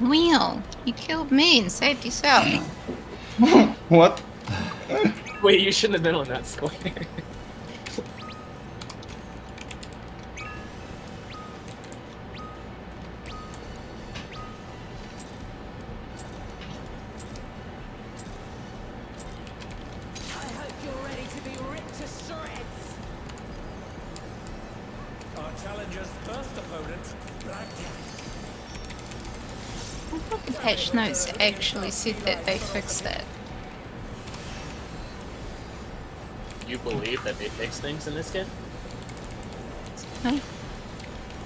Wheel, you killed me and saved yourself. What? Wait, you shouldn't have been on that square. I hope you're ready to be ripped to shreds. Our challenger's first opponent, Black Cat. I thought the patch notes actually said that they fixed that. You believe that they fix things in this game? No.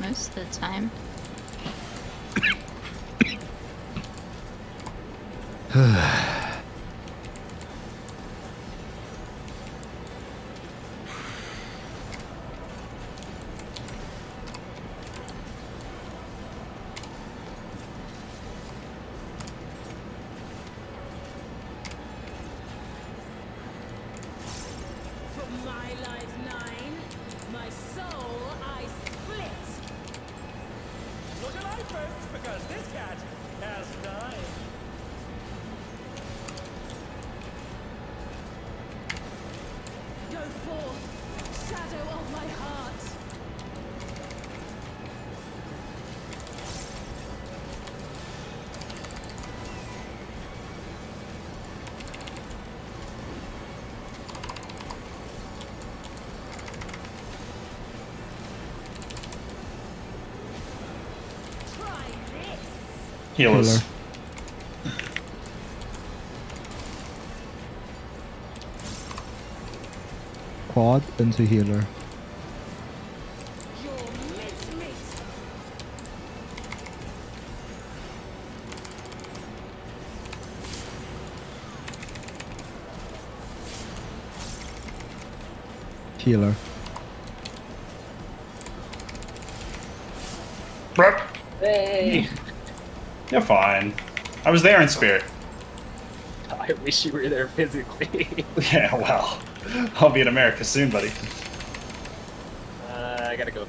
Most of the time. Healers. Healer. Quad into healer. Healer. Brooke, Hey! You're fine. I was there in spirit. I wish you were there physically. Yeah, well, I'll be in America soon, buddy. uh, I gotta go.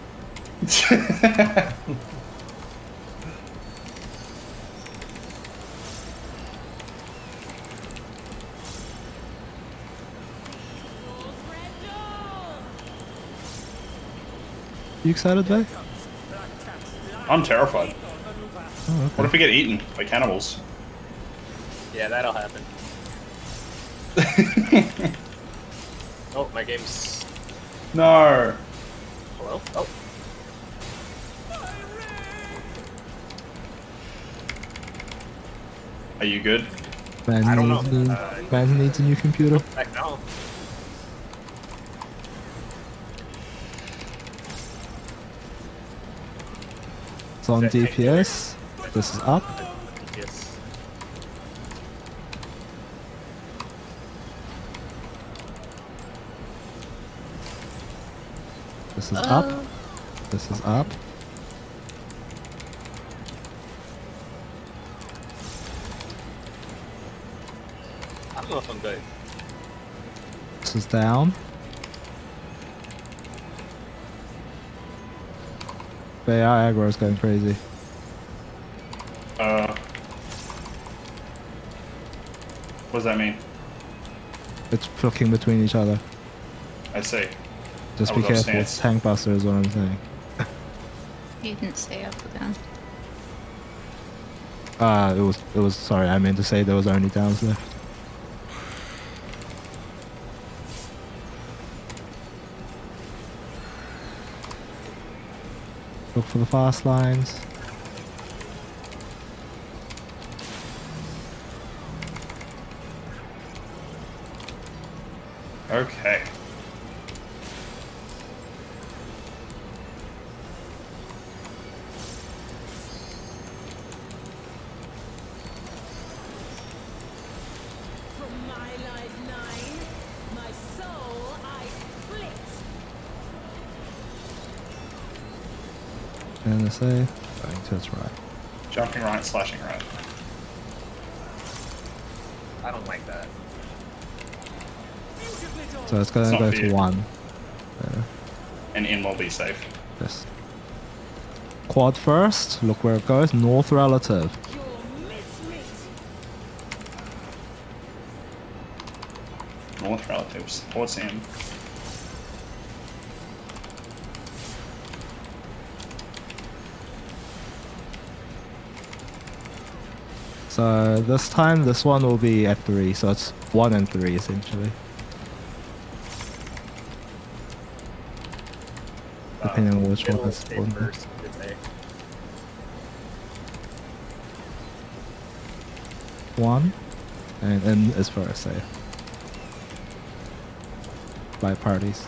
You excited, Vay? I'm terrified. Oh, What if we get eaten by cannibals? Yeah, that'll happen. Oh, my game's. No. Hello? Oh, Are you good? Man I don't needs, know. New, Uh, man needs a new computer. back now. It's on DPS. This is up. Yes. This is Oh. up. Uh. This is up. I don't know if I'm good. This is down. The AI aggro is going crazy. Uh. What does that mean? It's flicking between each other. I see. Just I be careful. stance. It's tank buster is what I'm saying. You didn't say up or down. Uh, it was, it was, sorry, I meant to say there was only downs left. Look for the fast lines. Okay. And my life nine, my soul I split. NSA, going to its right. Jumping right, slashing right. I don't like that. So it's gonna it's go to one. Yeah. And in will be safe. Yes. Quad first, look where it goes, north relative. North relative, supports him. So this time, this one will be at 3, so it's 1 and 3 essentially. Depending on which one Middle has stay spawned. first, you. One, and then as far as SA. By parties.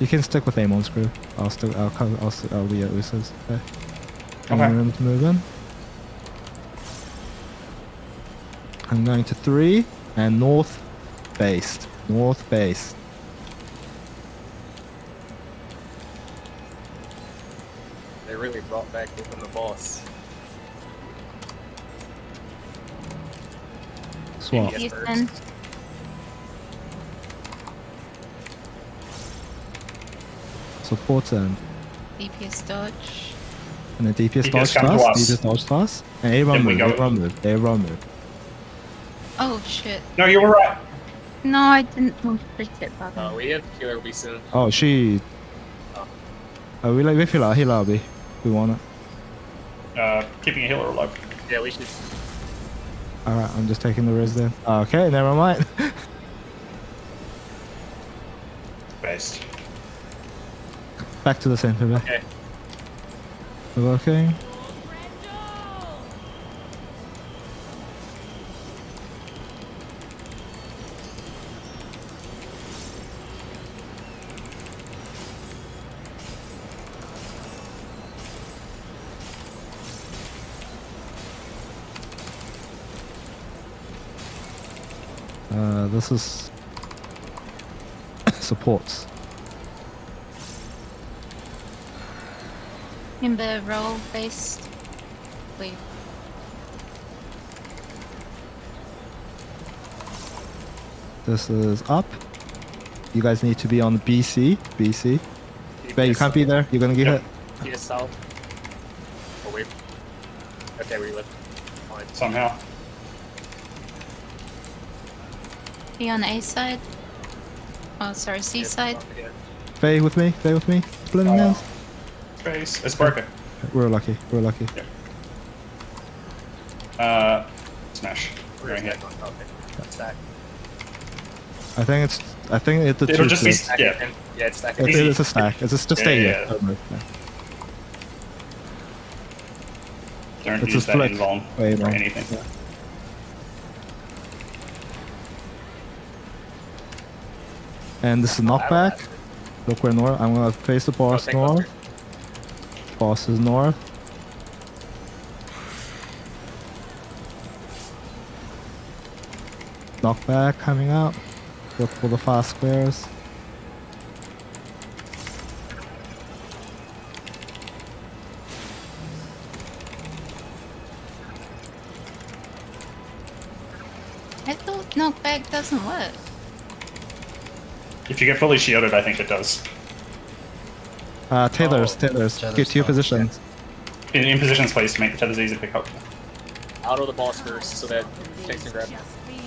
You can stick with Amon's crew. I'll still, I'll come, I'll, st- I'll be at Usa's. Okay. Okay. Any room to move in? I'm going to three and north based. North based. Really brought back Open the Boss. Swap. Yes, Houston. Support end. DPS dodge. And then DPS, DPS dodge come to fast. DPS dodge fast. And A run Then we move. go- A run move. A run move. Oh shit. No, you were right. No, I didn't move cricket button. Uh, we have Killer Bee soon. Oh, she. Oh. Oh, we like we feel like he lobby. We want it. Uh, keeping a healer alive. Yeah, we should. Alright, I'm just taking the res then. Okay, never mind. Based. Back to the center there. Okay. We're Uh, this is supports. Remember roll based. Wait. This is up. You guys need to be on BC. BC. But you can't be there. You're gonna get Yep. hit. He is south. Oh wait. Okay, we live. Fine. Somehow. Be on A side. Oh, sorry, C side. up again. Stay with me. Stay with me. Splitting Uh, hands. Base. It's broken. We're lucky. We're lucky. Uh, smash. We're Going going hit. on top. Okay. I think it's. I think it's the It'll two just be splits. Stack Yeah. Yeah, it's stack It's, it's a stack. It's just, just Yeah, stay yeah, here. yeah. Don't. Yeah. Don't It's a use that flick. invuln Wait, or anything. Yeah. And this is knockback. Look where north. I'm gonna face the boss take north. cluster. Boss is north. Knockback coming out. Look for the fast squares. I thought knockback doesn't work. If you get fully shielded, I think it does. Uh, tethers, Oh, tethers. tethers Get to your not- position. In, in positions placed to make the tethers easy to pick up. Out of the boss first so that takes and grab. Just for you.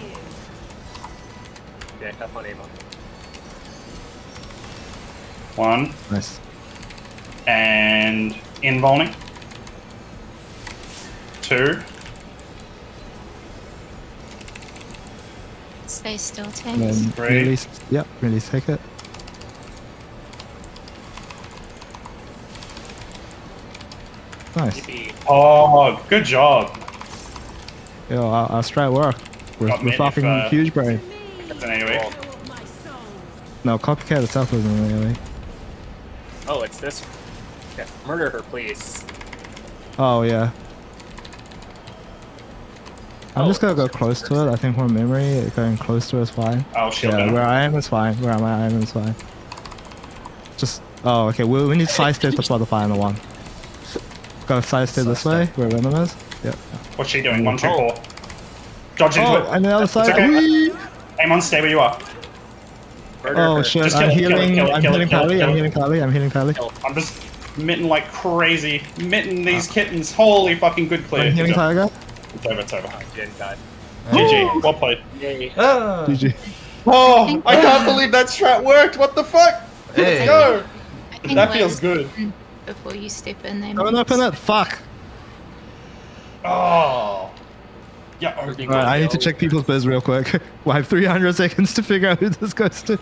Yeah, have fun, Ava. One. Nice. And invulning. Two. Stay still, And tanks. then Three. release. Yep, release. Take it. Nice. Yippee. Oh, good job. Yo, our, our strat work. We're, Got we're fucking uh, huge brain. That's an AoE. Of my soul. No, copycat itself isn't really. Oh, it's this. Yeah, murder her, please. Oh yeah. I'm Oh, just gonna go close to it. I think from memory, going close to it is fine. I'll shield Yeah, them. where I am is fine. Where I'm at, I am is fine. Just oh, okay. We, we need to side step for the final one. Go side step this way, where Venom is. Yep. What's she doing? One, two, Oh. four. Dodge into Oh, it. and the other side. okay. Whee! Aim on, stay where you are. Murder Oh her. shit! I'm kill it, kill it, healing. I'm healing kill Kali. I'm healing Kali. I'm healing Kali. I'm just mitten like crazy. Mitten these kittens. Holy fucking good clear. I'm healing Good. Tiger. It's over, it's over. Oh, Jen died. GG. Well played. Yay. Ah. GG. Oh, think- I can't believe that strat worked. What the fuck? I Let's go. That feels good. Before you step in there. Go and open it. Fuck. Oh. Yeah, opening Alright, I need to check people's biz real quick. We have 300 seconds to figure out who this goes to.